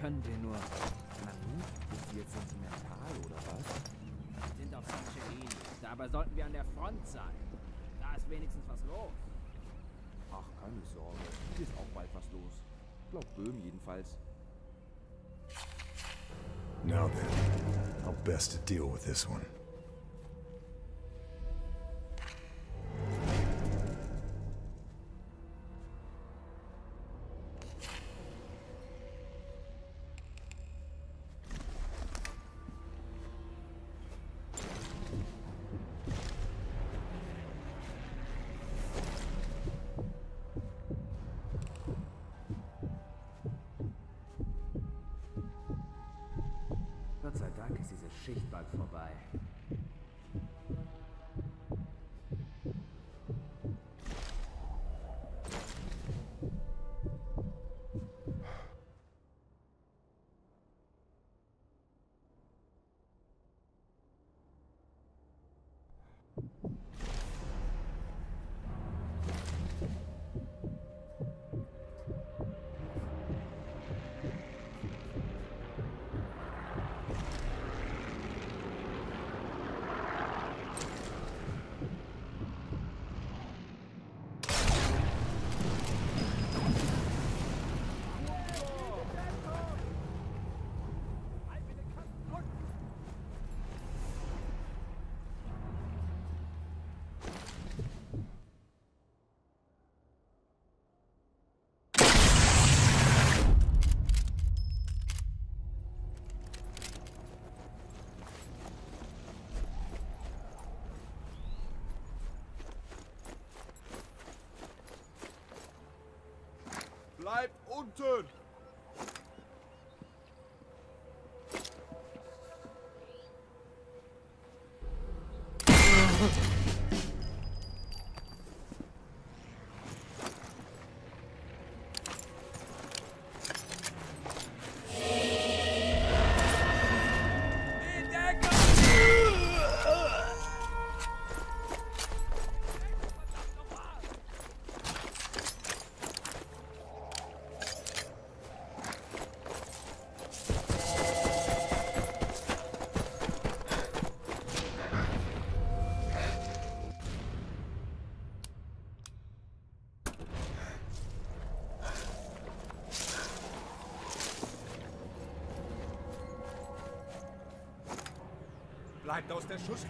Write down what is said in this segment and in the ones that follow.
Können wir nur... Nanu? Sind Sie jetzt sentimental oder was? Wir sind auf Sancherini. Dabei sollten wir an der Front sein. Da ist wenigstens was los. Ach, keine Sorge. Hier ist auch bald was los. Laut Böhm jedenfalls. Now then, how best to deal with this one? Bleibt unten! Bleibt aus der Schusslinie.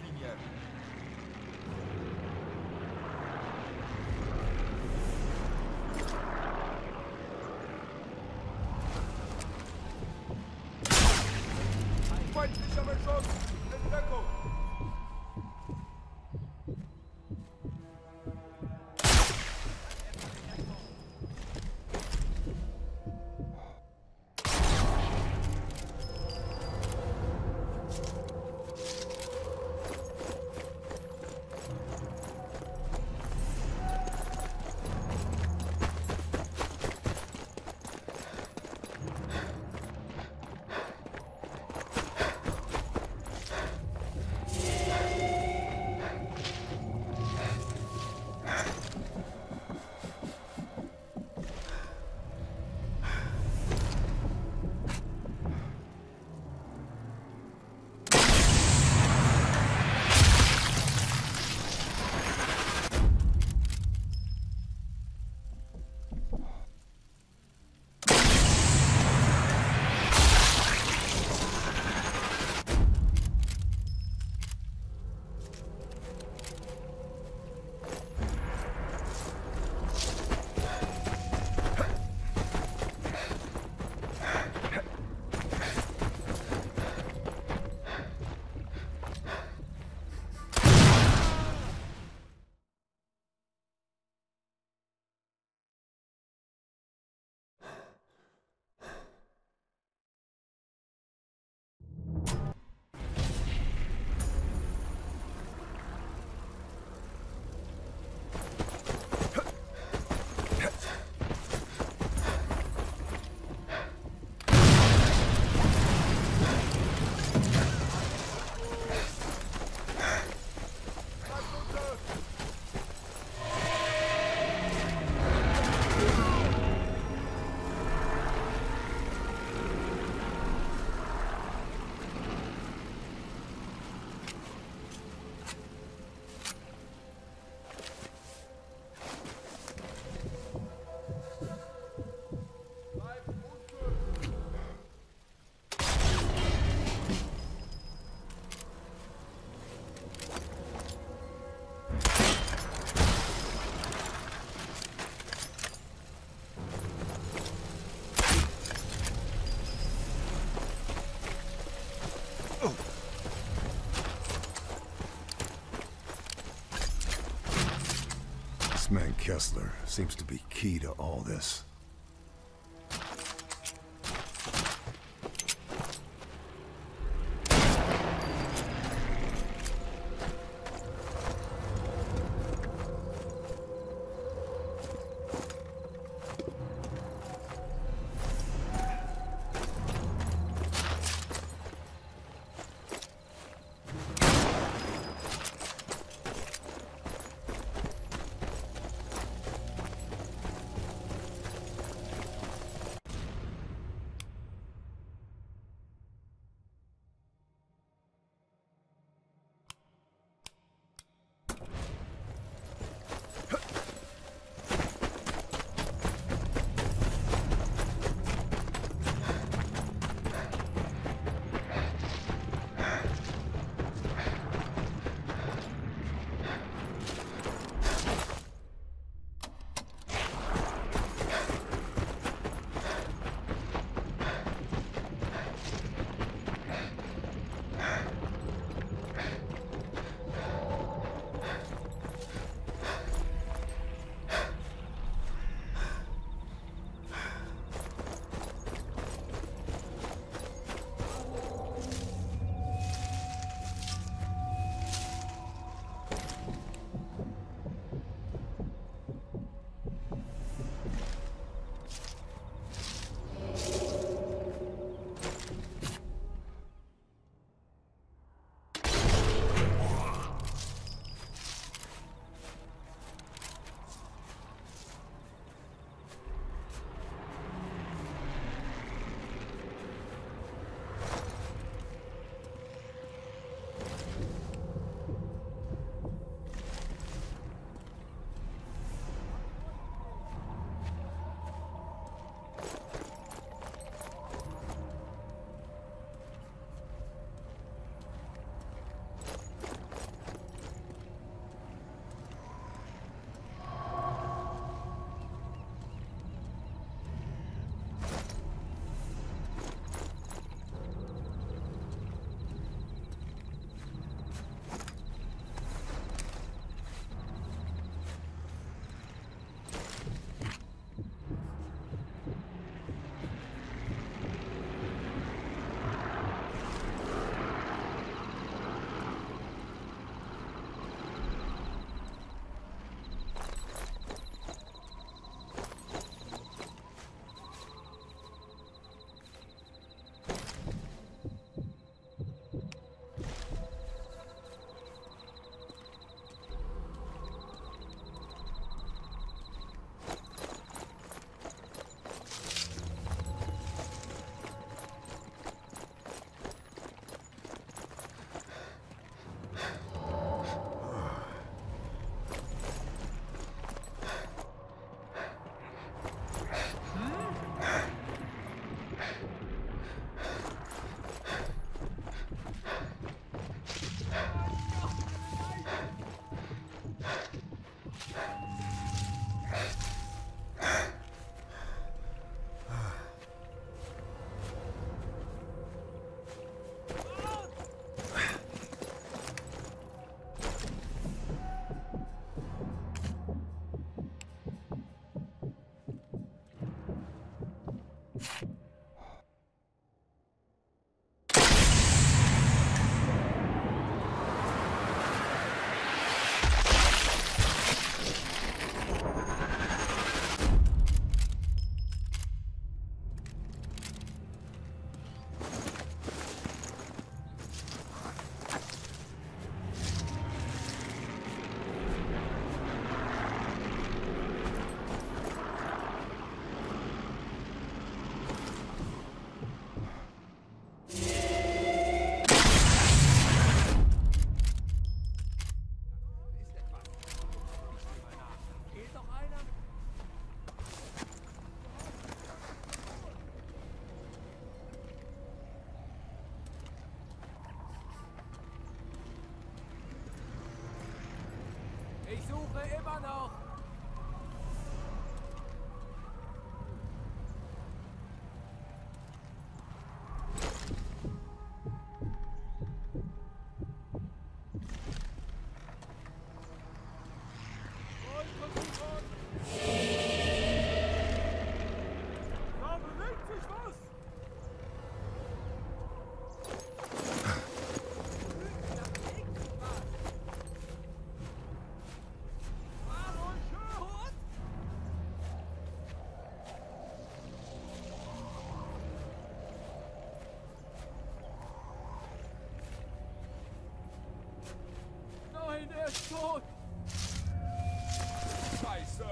Kessler seems to be key to all this. Ist. Scheiße!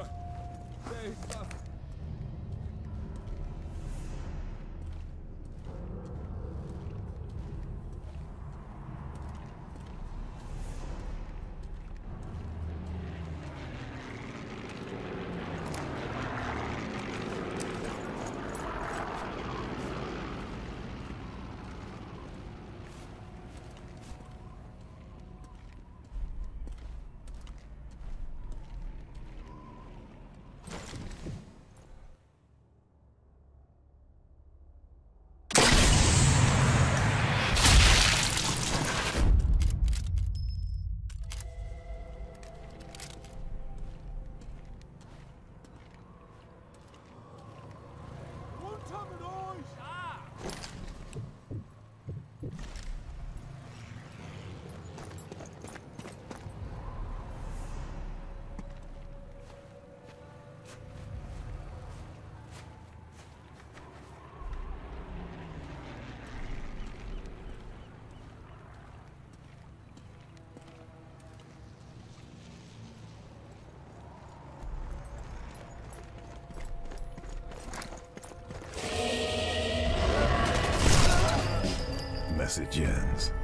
Message ends.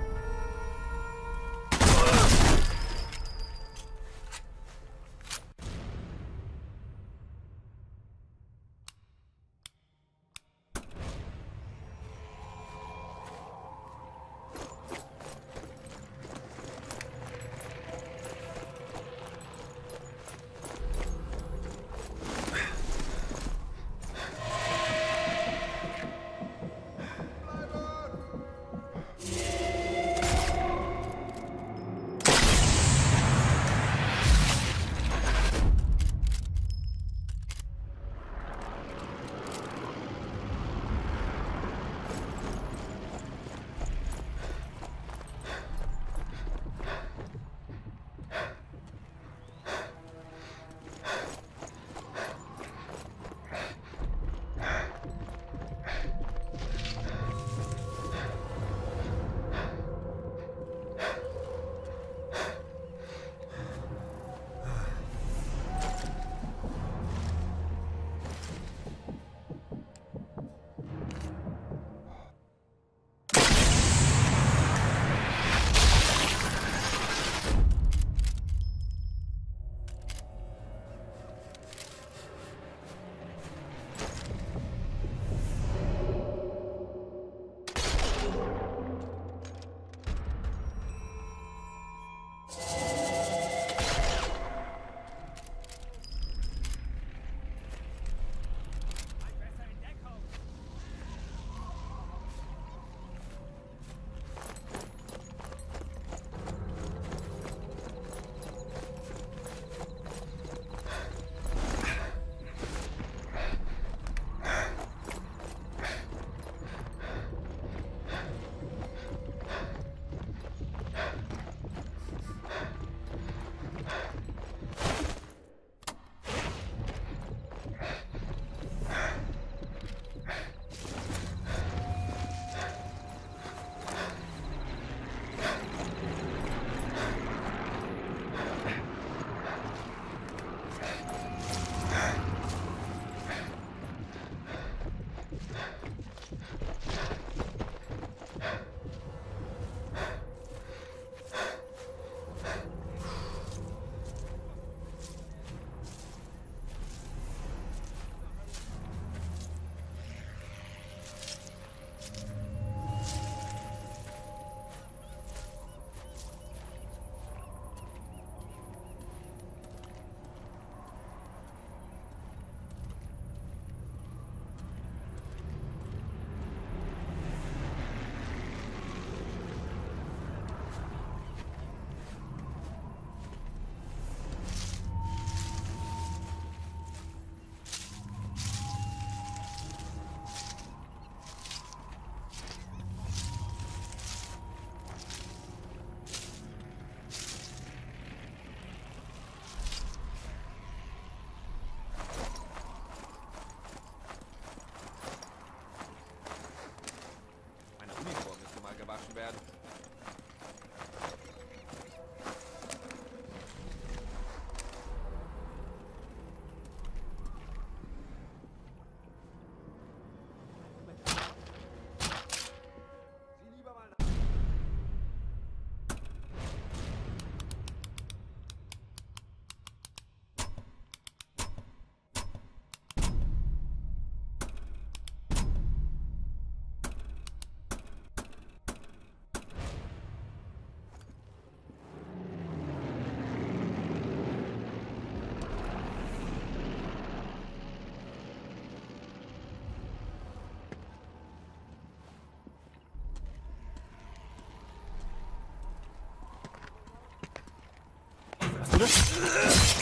Nossa.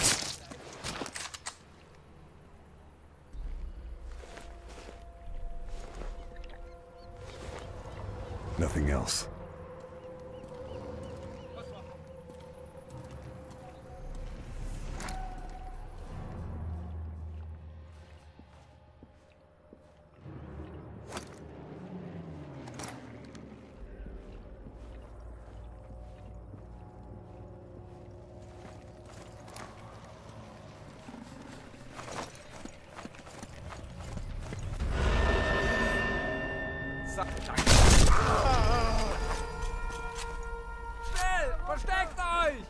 Schnell! Versteckt euch!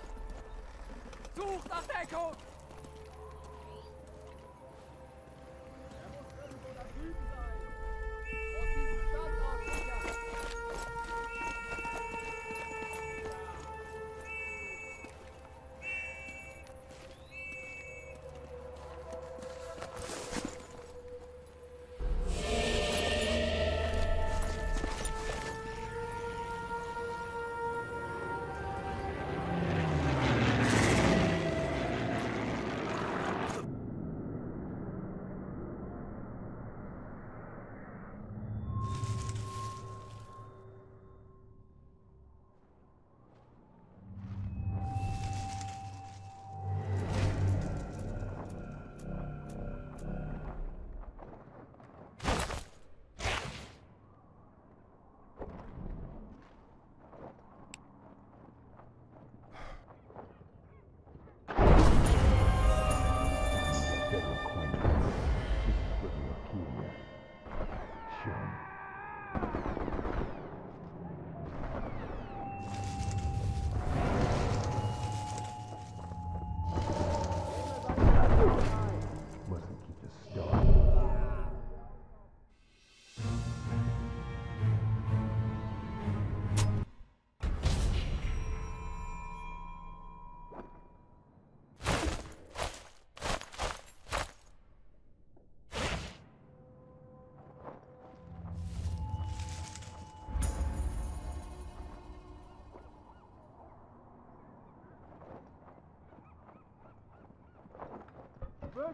Sucht nach Deckung!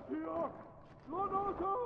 てよ戻そう。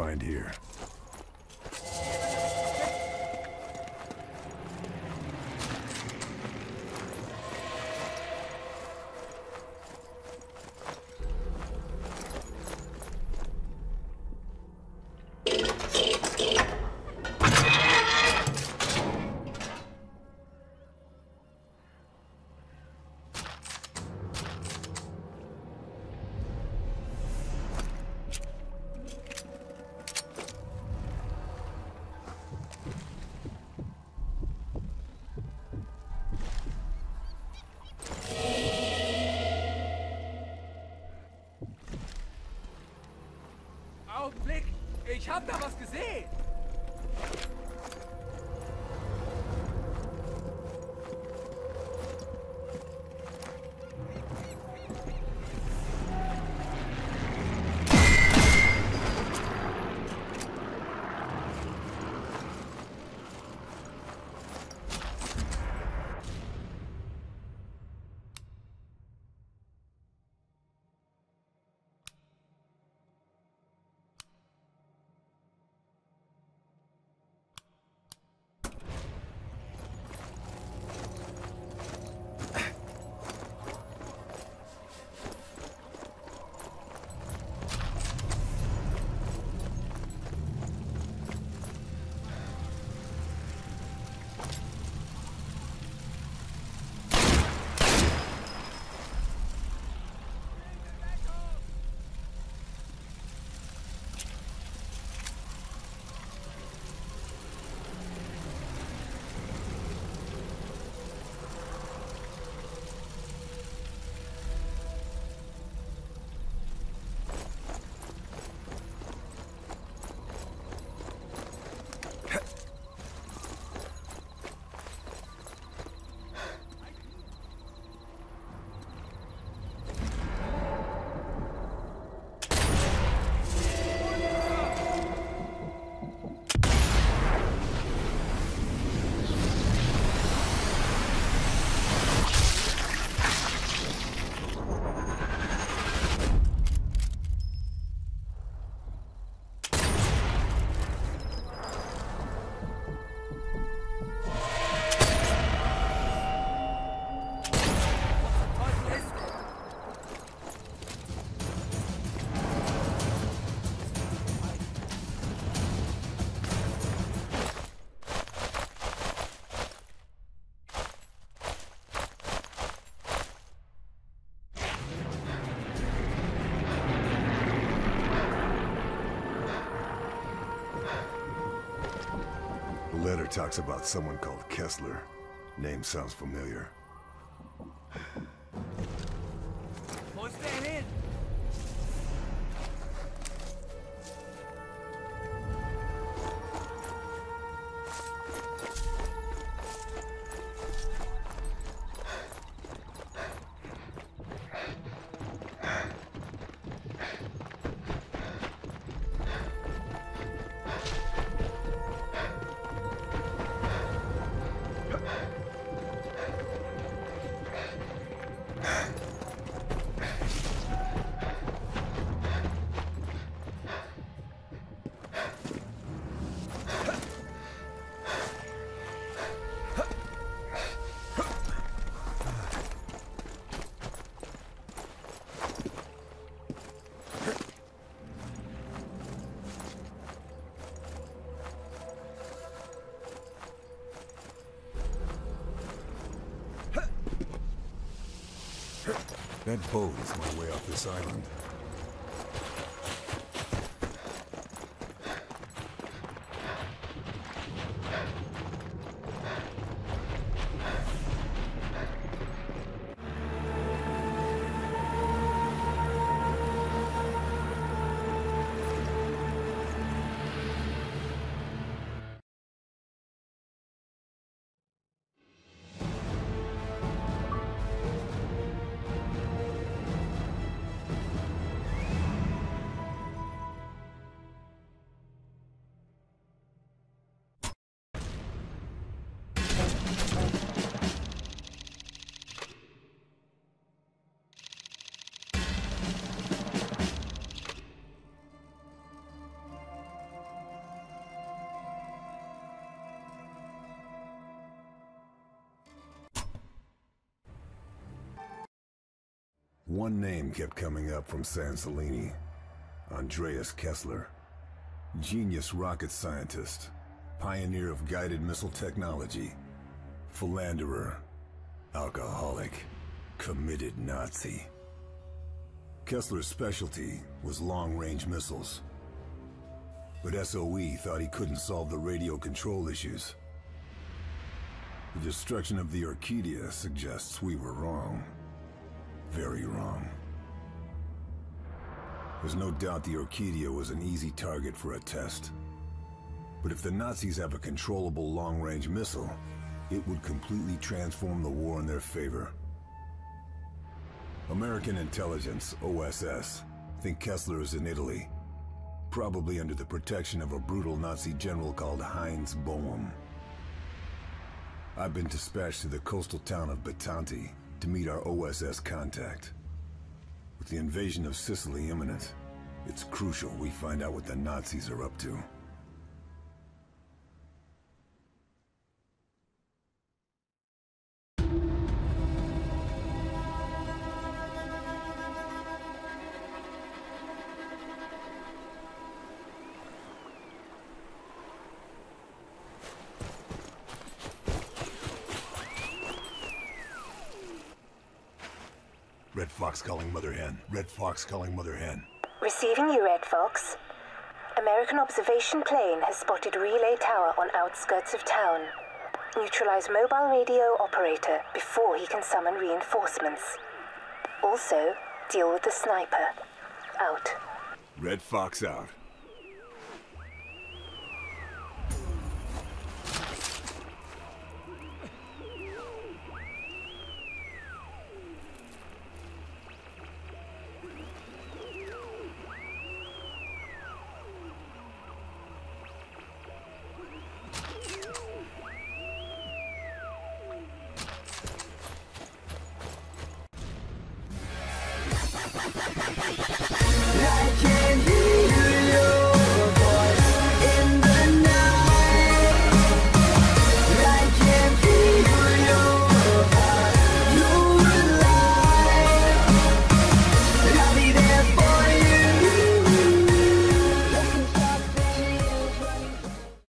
Find here. Ich hab da was gesehen! Talks about someone called Kessler. Name sounds familiar. That boat is my way off this island. One name kept coming up from San Andreas Kessler. Genius rocket scientist. Pioneer of guided missile technology. Philanderer. Alcoholic. Committed Nazi. Kessler's specialty was long-range missiles. But SOE thought he couldn't solve the radio control issues. The destruction of the Orchidia suggests we were wrong. Very wrong. There's no doubt the Orchidia was an easy target for a test. But if the Nazis have a controllable long-range missile, it would completely transform the war in their favor. American intelligence, OSS, think Kessler is in Italy. Probably under the protection of a brutal Nazi general called Heinz Boehm. I've been dispatched to the coastal town of Bitanti to meet our OSS contact. With the invasion of Sicily imminent, it's crucial we find out what the Nazis are up to. Red Fox calling Mother Hen. Red Fox calling Mother Hen. Receiving you, Red Fox. American observation plane has spotted relay tower on outskirts of town. Neutralize mobile radio operator before he can summon reinforcements. Also, deal with the sniper. Out. Red Fox out.